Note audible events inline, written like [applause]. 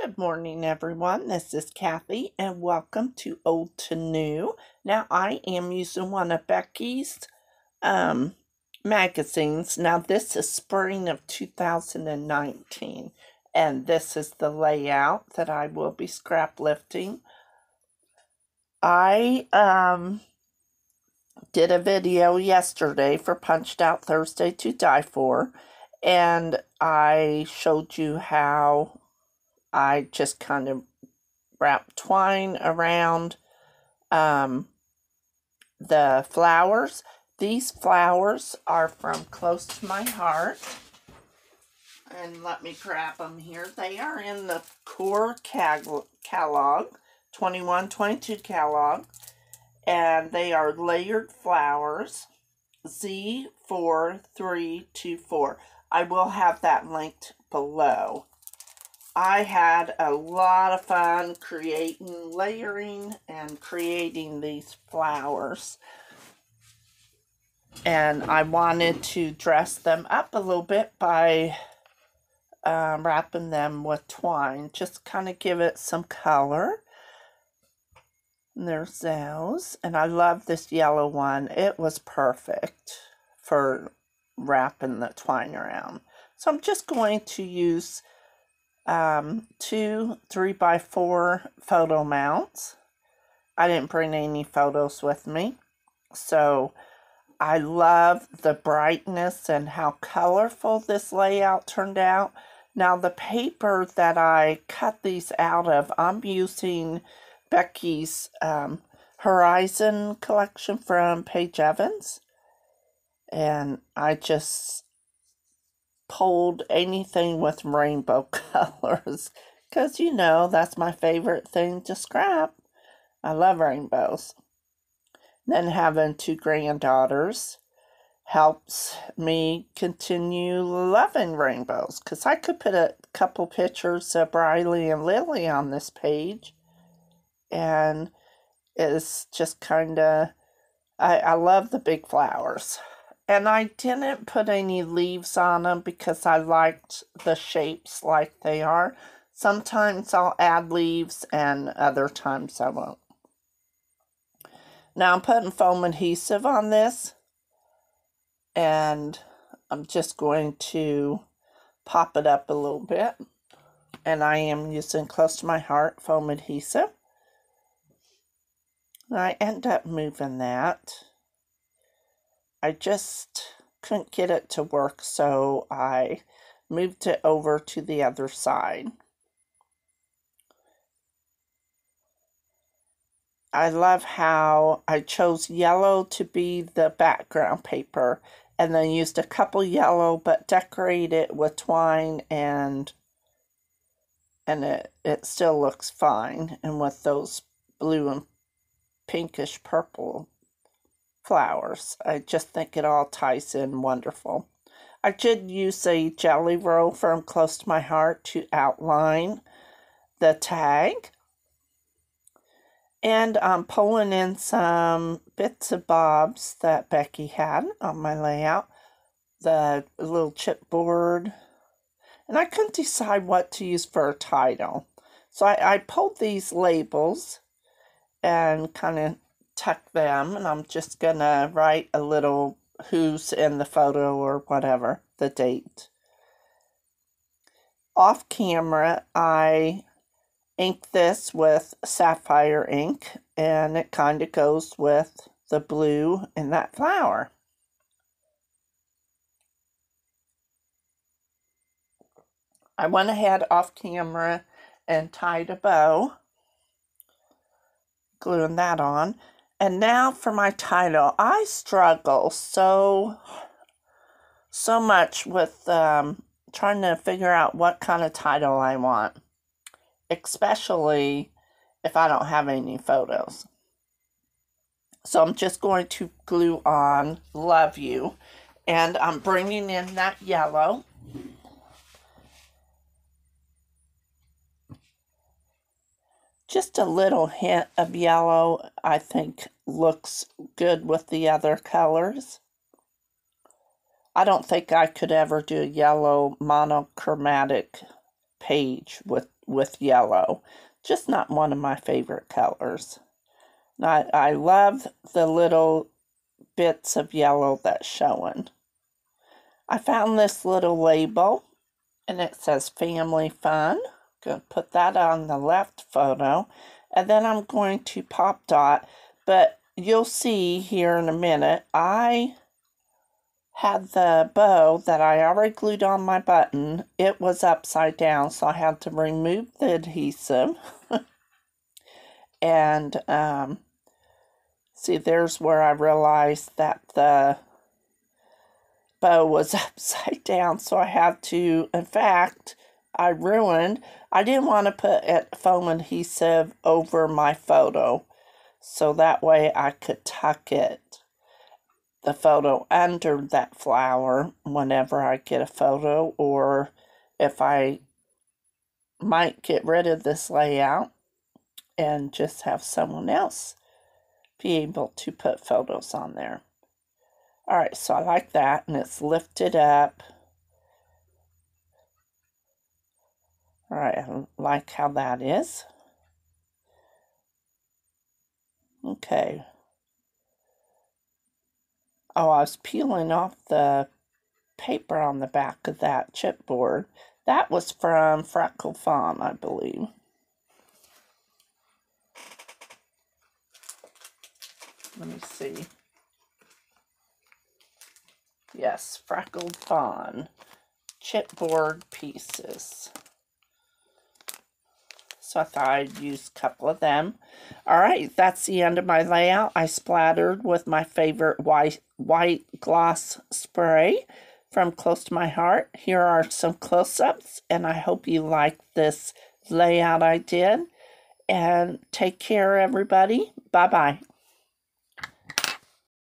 Good morning, everyone. This is Kathy, and welcome to Old to New. Now, I am using one of Becky's um, magazines. Now, this is spring of 2019, and this is the layout that I will be scrap lifting. I um, did a video yesterday for Punched Out Thursday to Die For, and I showed you how I just kind of wrap twine around um, the flowers. These flowers are from Close to My Heart. And let me grab them here. They are in the core catalog, 21-22 catalog. And they are layered flowers, Z4324. I will have that linked below. I had a lot of fun creating, layering, and creating these flowers. And I wanted to dress them up a little bit by um, wrapping them with twine. Just kind of give it some color. And there's those. And I love this yellow one. It was perfect for wrapping the twine around. So I'm just going to use um, two three by four photo mounts. I didn't bring any photos with me. So I love the brightness and how colorful this layout turned out. Now the paper that I cut these out of, I'm using Becky's um, Horizon collection from Paige Evans. And I just pulled anything with rainbow [laughs] colors because you know that's my favorite thing to scrap. I love rainbows. Then having two granddaughters helps me continue loving rainbows because I could put a couple pictures of Riley and Lily on this page and it's just kind of I, I love the big flowers. And I didn't put any leaves on them because I liked the shapes like they are. Sometimes I'll add leaves and other times I won't. Now I'm putting foam adhesive on this. And I'm just going to pop it up a little bit. And I am using close to my heart foam adhesive. And I end up moving that. I just couldn't get it to work, so I moved it over to the other side. I love how I chose yellow to be the background paper and then used a couple yellow but decorated it with twine and and it, it still looks fine and with those blue and pinkish purple flowers. I just think it all ties in wonderful. I did use a Gelly Roll from Close to My Heart to outline the tag. And I'm pulling in some bits of bobs that Becky had on my layout. The little chipboard. And I couldn't decide what to use for a title. So I, I pulled these labels and kind of tuck them and I'm just gonna write a little who's in the photo or whatever, the date. Off camera, I ink this with sapphire ink and it kind of goes with the blue in that flower. I went ahead off camera and tied a bow, gluing that on. And now for my title. I struggle so, so much with um, trying to figure out what kind of title I want, especially if I don't have any photos. So I'm just going to glue on Love You. And I'm bringing in that yellow. Just a little hint of yellow, I think, looks good with the other colors. I don't think I could ever do a yellow monochromatic page with with yellow. Just not one of my favorite colors. I, I love the little bits of yellow that's showing. I found this little label and it says family fun. Gonna put that on the left photo and then I'm going to pop dot but you'll see here in a minute I had the bow that I already glued on my button. It was upside down so I had to remove the adhesive. [laughs] And um, see there's where I realized that the bow was [laughs] upside down, so I had to, in fact, I ruined, I didn't want to put foam adhesive over my photo, so that way I could tuck it, the photo under that flower whenever I get a photo, or if I might get rid of this layout and just have someone else be able to put photos on there. All right, so I like that, and it's lifted up. All right, I like how that is. Okay. Oh, I was peeling off the paper on the back of that chipboard. That was from Freckle Fawn, I believe. Let me see. Yes, Freckled Fawn. Chipboard pieces. So I thought I'd use a couple of them. All right, that's the end of my layout. I splattered with my favorite white, white gloss spray from Close to My Heart. Here are some close-ups, and I hope you like this layout I did. And take care, everybody. Bye-bye.